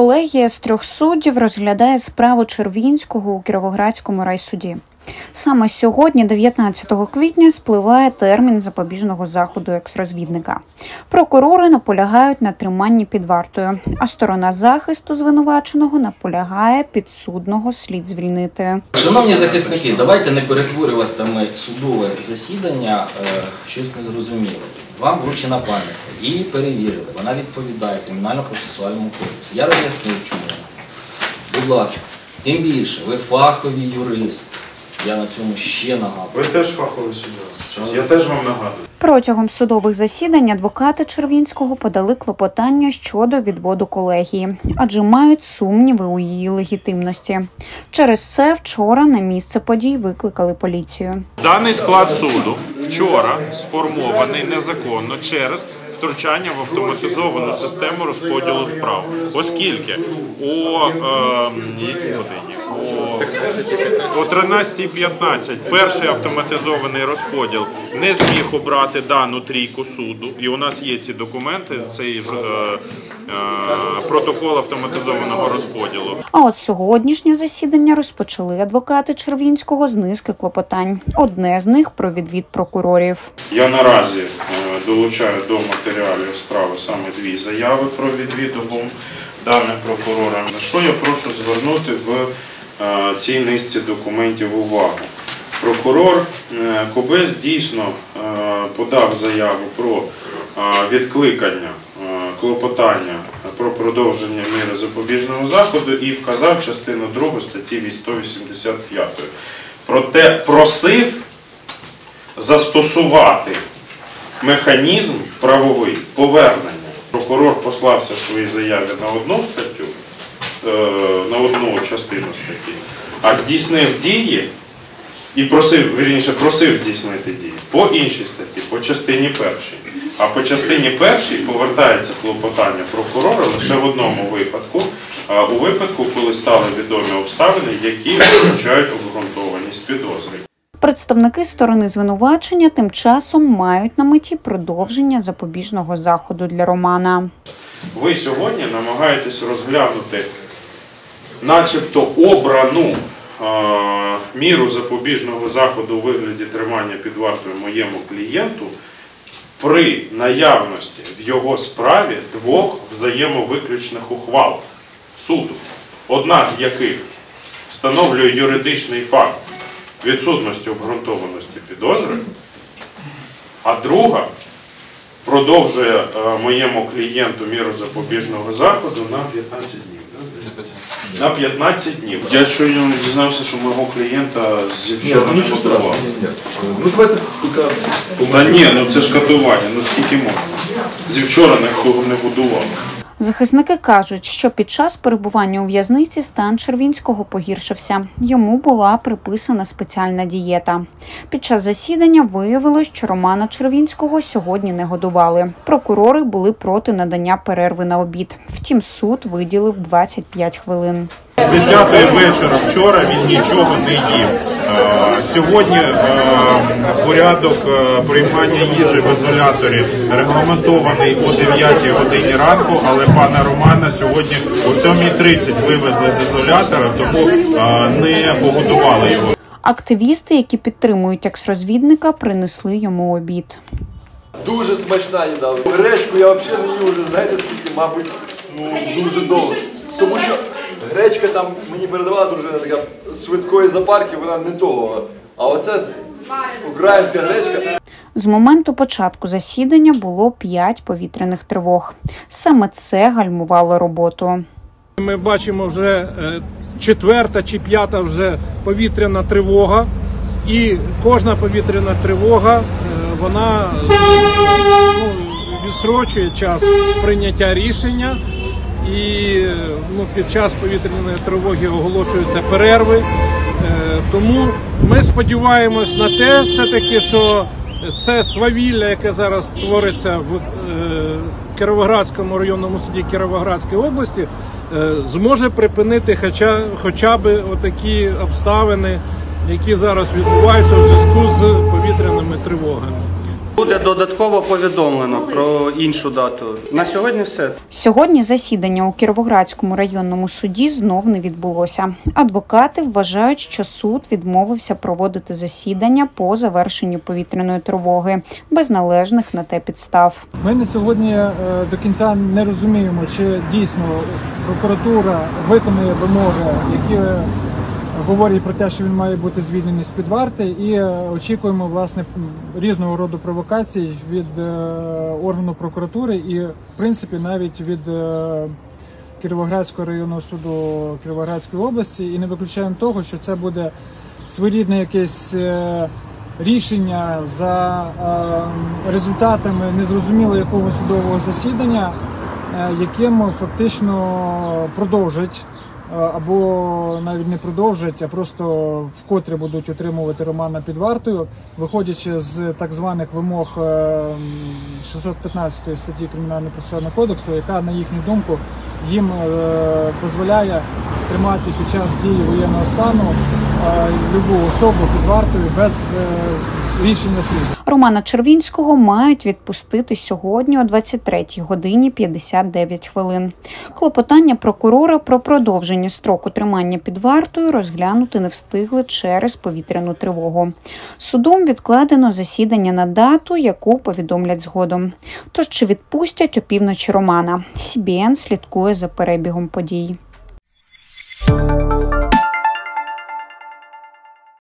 Колегія з трьох суддів розглядає справу Червінського у Кіровоградському райсуді. Саме сьогодні, 19 квітня, спливає термін запобіжного заходу екс-розвідника. Прокурори наполягають на триманні під вартою, а сторона захисту звинуваченого наполягає підсудного слід звільнити. Шановні захисники, давайте не перетворюватиме судове засідання е, щось незрозуміле. Вам вручена пам'ятка, її перевірили, вона відповідає кримінально-процесуальному кодексу. Я роз'яснив чому. Будь ласка, тим більше, ви фахові юристи. Я на цьому ще нагадую. Ви теж фаховий суддя. Я теж вам нагадую. Протягом судових засідань адвокати Червінського подали клопотання щодо відводу колегії, адже мають сумніви у її легітимності. Через це вчора на місце подій викликали поліцію. Даний склад суду вчора сформований незаконно через втручання в автоматизовану систему розподілу справ, оскільки у е, якій годині? О, о 13.15 перший автоматизований розподіл не зміг обрати дану трійку суду, і у нас є ці документи, цей е, е, протокол автоматизованого розподілу. А от сьогоднішнє засідання розпочали адвокати Червінського з низки клопотань. Одне з них про відвід прокурорів. Я наразі е, долучаю до матеріалів справи саме дві заяви про відвід обом даним прокурорам. На що я прошу звернути в цій низці документів увагу? Прокурор е, Кобес дійсно е, подав заяву про е, відкликання е, клопотання про продовження міри запобіжного заходу і вказав частину 2 статті 185. Проте просив застосувати механізм правовий повернення. Прокурор послався в своїй заяві на одну статтю, е, одну частину статті, а здійснив дії і просив, вірніше, просив здійснити дії по іншій статті, по частині першій. А по частині першій повертається клопотання прокурора лише в одному випадку, у випадку, коли стали відомі обставини, які визначають обґрунтованість підозри. Представники сторони звинувачення тим часом мають на меті продовження запобіжного заходу для Романа. Ви сьогодні намагаєтесь розглянути начебто обрану міру запобіжного заходу у вигляді тримання під вартою моєму клієнту при наявності в його справі двох взаємовиключних ухвал суду, одна з яких встановлює юридичний факт відсутності обґрунтованості підозри, а друга продовжує е, моєму клієнту міру запобіжного заходу на 15 днів. На 15 днів. Я щойно дізнався, що мого клієнта з ну не страшного. Нет, нет. Ну давайте пока... Та ні, ну це ж катування, ну скільки можна. Зі вчора не будував. Захисники кажуть, що під час перебування у в'язниці стан Червінського погіршився. Йому була приписана спеціальна дієта. Під час засідання виявилось, що Романа Червінського сьогодні не годували. Прокурори були проти надання перерви на обід. Втім, суд виділив 25 хвилин. З 10 вечора вчора він нічого не їв. Е, Сьогодні е, порядок е, приймання їжі в ізоляторі регламентований о 9 годині ранку, але пана Романа сьогодні о 7.30 вивезли з ізолятора, тому не погодували його. Активісти, які підтримують екс-розвідника, принесли йому обід. Дуже смачна їда. Гречку я взагалі не їв вже, знаєте скільки, мабуть, ну, дуже довго. Тому що гречка там мені передавала дружина така швидкої запарки, вона не того. А оце українська гречка. З моменту початку засідання було 5 повітряних тривог. Саме це гальмувало роботу. Ми бачимо вже е, четверта чи п'ята вже повітряна тривога, і кожна повітряна тривога е, вона ну, відсрочує час прийняття рішення. І ну, під час повітряної тривоги оголошуються перерви. Е, Тому ми сподіваємось на те, все-таки, що це свавілля, яке зараз твориться в е, Кіровоградському районному суді Кіровоградської області, е, зможе припинити хоча, хоча б отакі обставини, які зараз відбуваються у зв'язку з повітряними тривогами. Буде додатково повідомлено про іншу дату. На сьогодні все. Сьогодні засідання у Кіровоградському районному суді знов не відбулося. Адвокати вважають, що суд відмовився проводити засідання по завершенню повітряної тривоги без належних на те підстав. Ми на сьогодні е, до кінця не розуміємо, чи дійсно прокуратура виконує вимоги, які говорять про те, що він має бути звільнений з під варти, і е, очікуємо власне різного роду провокацій від е, органу прокуратури і, в принципі, навіть від е, Кіровоградського районного суду Кіровоградської області, і не виключаємо того, що це буде своєрідне якесь рішення за результатами незрозуміло якого судового засідання, яким фактично продовжать. Е, Або навіть не продовжать, а просто вкотре будуть утримувати Романа під вартою, виходячи з так званих вимог е, м, 615 статті Кримінального процесуального кодексу, яка, на їхню думку, їм е, дозволяє тримати під час дії воєнного стану е, любу особу під вартою без е, рішення суду. Романа Червінського мають відпустити сьогодні о 23 годині 59 хвилин. Клопотання прокурора про продовження строку тримання під вартою розглянути не встигли через повітряну тривогу. Судом відкладено засідання на дату, яку повідомлять згодом. Тож чи відпустять опівночі Романа? СІБІН слідкує за перебігом подій.